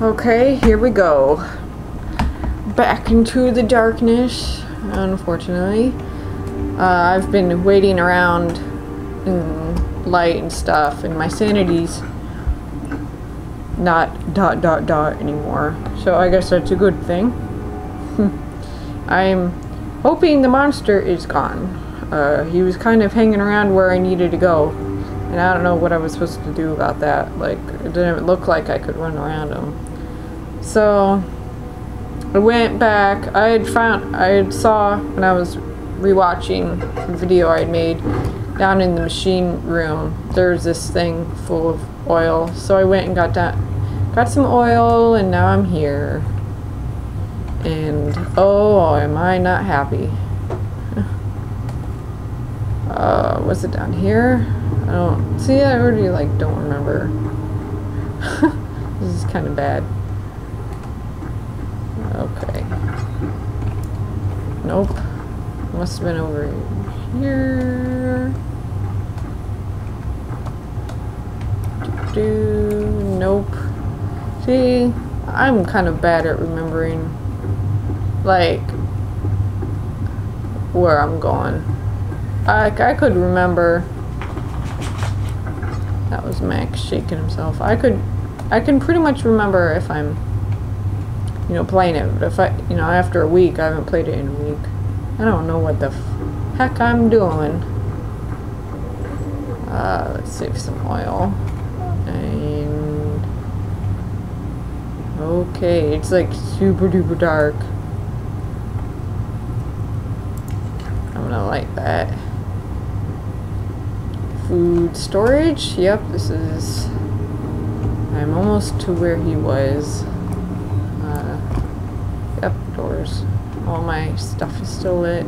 Okay, here we go. Back into the darkness, unfortunately. Uh, I've been waiting around in light and stuff, and my sanity's not dot dot dot anymore. So I guess that's a good thing. I'm hoping the monster is gone. Uh, he was kind of hanging around where I needed to go. And I don't know what I was supposed to do about that. Like, it didn't look like I could run around him. So, I went back. I had found, I had saw when I was rewatching the video I had made down in the machine room, there's this thing full of oil. So I went and got that, got some oil, and now I'm here. And oh, am I not happy? Uh, was it down here? I don't see. I already like don't remember. this is kind of bad. Okay. Nope. Must have been over here. Do nope. See, I'm kind of bad at remembering, like, where I'm going. I, I could remember. That was Max shaking himself. I could, I can pretty much remember if I'm, you know, playing it. But if I, you know, after a week, I haven't played it in a week. I don't know what the heck I'm doing. Uh, let's save some oil. And okay, it's like super duper dark. I'm gonna light that storage. Yep, this is. I'm almost to where he was. Uh, yep, doors. All my stuff is still lit.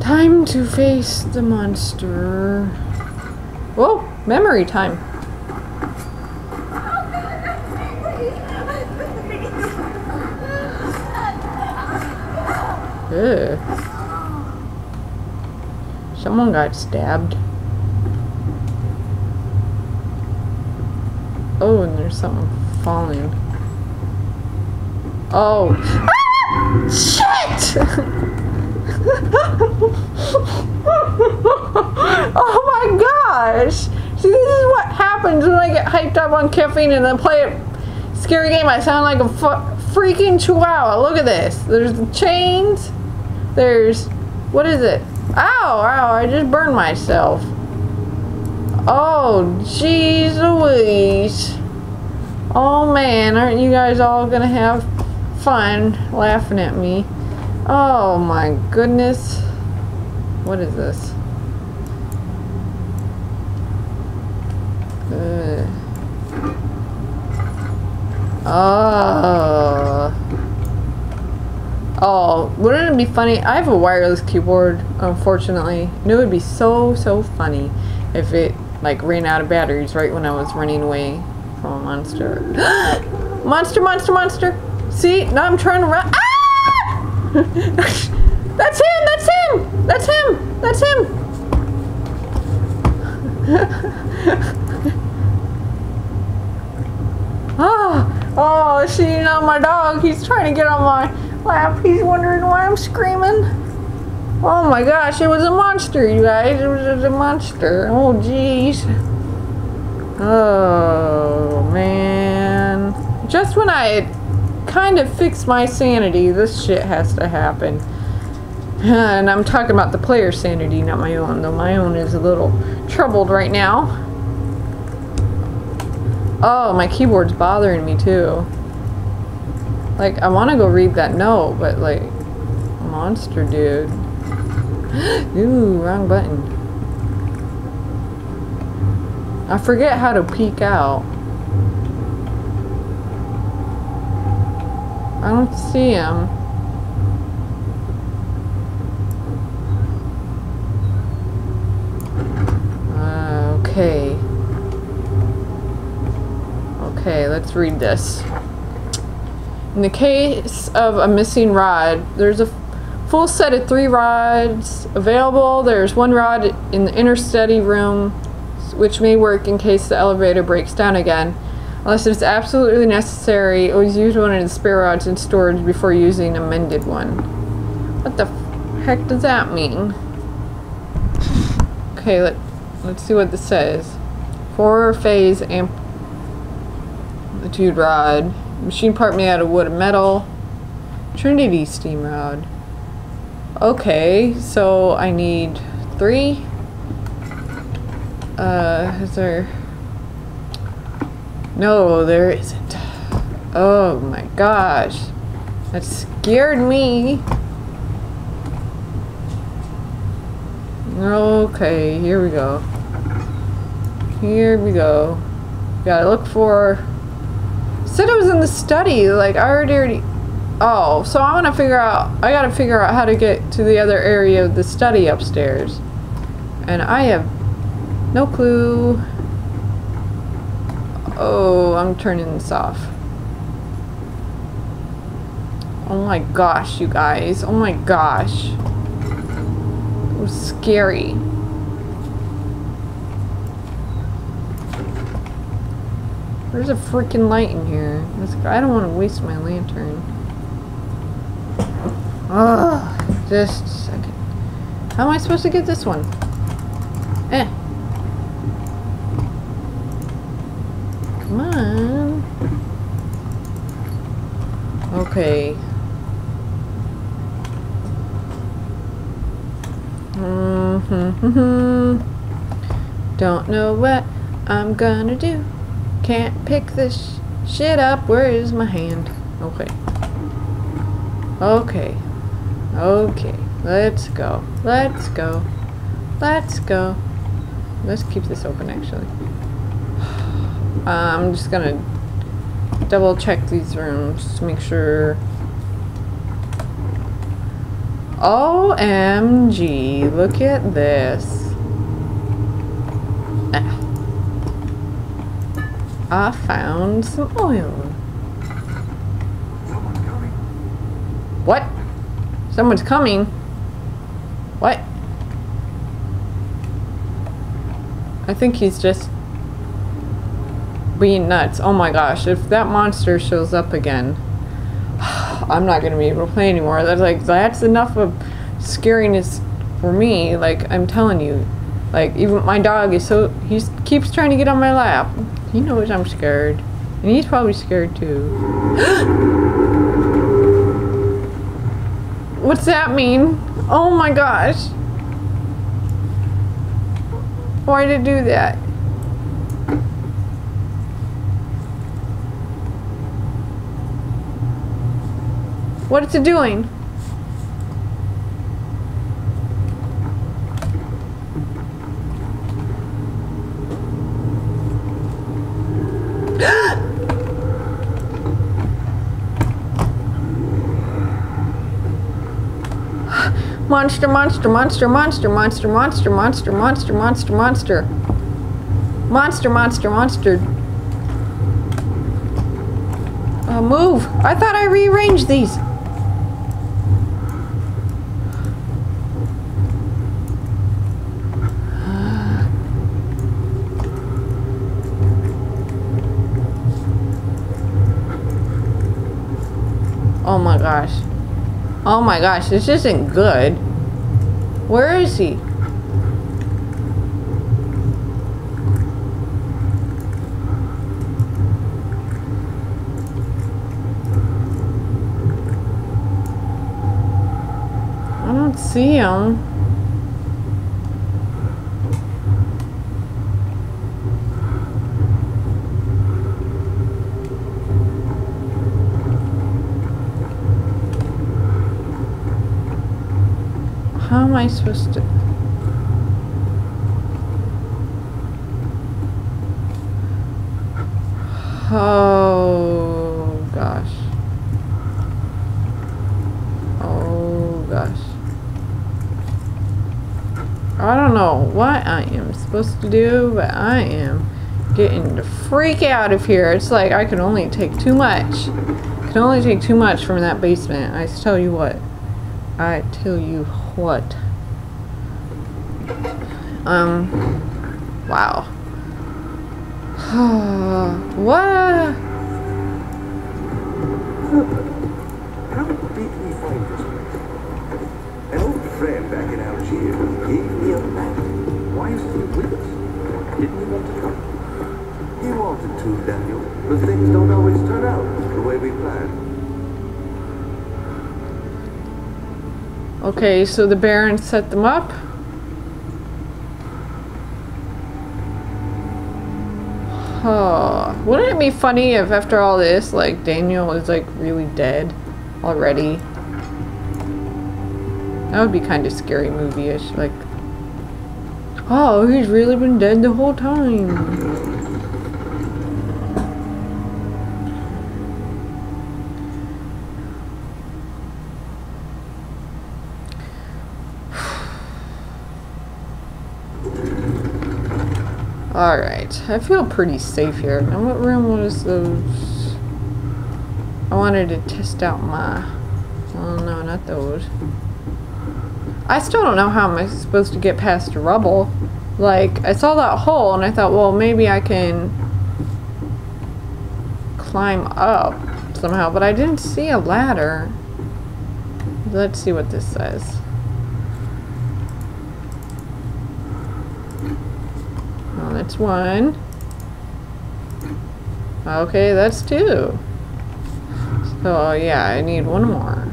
Time to face the monster. Whoa, memory time. Ugh. Someone got stabbed. Oh, and there's something falling. Oh. Ah! Shit! oh my gosh! See, this is what happens when I get hyped up on caffeine and then play a scary game. I sound like a freaking chihuahua. Look at this. There's the chains. There's, what is it? Ow, ow, I just burned myself. Oh, jeez Louise. Oh man, aren't you guys all gonna have fun laughing at me? Oh my goodness. What is this? Uh. Oh. Oh, wouldn't it be funny? I have a wireless keyboard, unfortunately. And it would be so, so funny if it, like, ran out of batteries right when I was running away from a monster. monster, monster, monster! See? Now I'm trying to run. Ah! that's him! That's him! That's him! That's him! oh, oh, see, now my dog, he's trying to get on my lap. He's wondering why I'm screaming. Oh my gosh, it was a monster, you guys. It was a monster. Oh, jeez. Oh, man. Just when I kind of fixed my sanity, this shit has to happen. And I'm talking about the player's sanity, not my own, though my own is a little troubled right now. Oh, my keyboard's bothering me too. Like, I want to go read that note, but like, monster dude. Ooh, wrong button. I forget how to peek out. I don't see him. Okay. Okay, let's read this. In the case of a missing rod, there's a full set of three rods available. There's one rod in the inner study room, which may work in case the elevator breaks down again. Unless it's absolutely necessary, always use one of the spare rods in storage before using a mended one. What the heck does that mean? Okay, let, let's see what this says. Four phase amplitude rod. Machine part made out of wood and metal. Trinity steam rod. Okay, so I need three. Uh, is there... No, there isn't. Oh my gosh. That scared me. Okay, here we go. Here we go. Gotta look for... Said it was in the study, like I already already... Oh, so I want to figure out... I gotta figure out how to get to the other area of the study upstairs. And I have no clue. Oh, I'm turning this off. Oh my gosh, you guys. Oh my gosh. It was scary. There's a freaking light in here. I don't want to waste my lantern. Ugh, just a second. How am I supposed to get this one? Eh. Come on. Okay. Mm-hmm. Don't know what I'm gonna do. Can't pick this shit up. Where is my hand? Okay. Okay. Okay. Let's go. Let's go. Let's go. Let's keep this open actually. Uh, I'm just gonna double check these rooms to make sure. OMG, look at this. Ah. I found some oil. What? Someone's coming? What? I think he's just being nuts. Oh my gosh, if that monster shows up again, I'm not gonna be able to play anymore. That's like that's enough of scariness for me. Like I'm telling you, like even my dog is so he keeps trying to get on my lap. He knows I'm scared, and he's probably scared too. What's that mean? Oh my gosh. Why did it do that? What is it doing? Monster, monster, monster, monster, monster, monster, monster, monster, monster, monster. Monster, monster, monster. Uh, move! I thought I rearranged these. Oh my gosh. Oh my gosh, this isn't good. Where is he? I don't see him. How am I supposed to? Oh gosh. Oh gosh. I don't know what I am supposed to do, but I am getting the freak out of here. It's like I can only take too much. I can only take too much from that basement. I tell you what. I tell you what. Um, wow. what? How did find this place? An old friend back in Algiers gave me a map. Why is he with us? Didn't he want to come? He wanted to, Daniel, but things don't always turn out the way we planned. Okay, so the Baron set them up. Wouldn't it be funny if after all this, like, Daniel is, like, really dead already? That would be kind of scary movie-ish, like, oh, he's really been dead the whole time. Alright, I feel pretty safe here. Now what room was those? I wanted to test out my... Oh no, not those. I still don't know how am I supposed to get past rubble. Like, I saw that hole and I thought, well, maybe I can climb up somehow, but I didn't see a ladder. Let's see what this says. That's one. Okay, that's two. So, yeah, I need one more.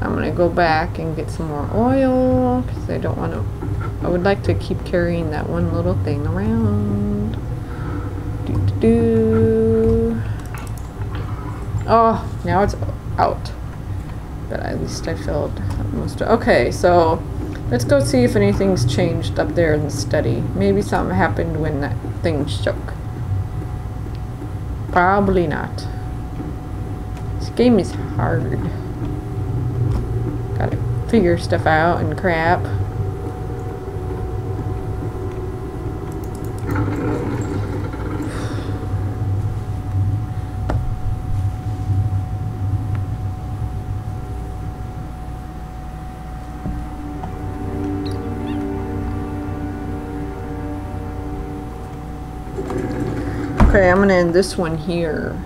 I'm gonna go back and get some more oil, because I don't want to... I would like to keep carrying that one little thing around. Do, do, do. Oh, now it's out. But at least I filled most of... Okay, so... Let's go see if anything's changed up there in the study. Maybe something happened when that thing shook. Probably not. This game is hard. Gotta figure stuff out and crap. I'm gonna end this one here.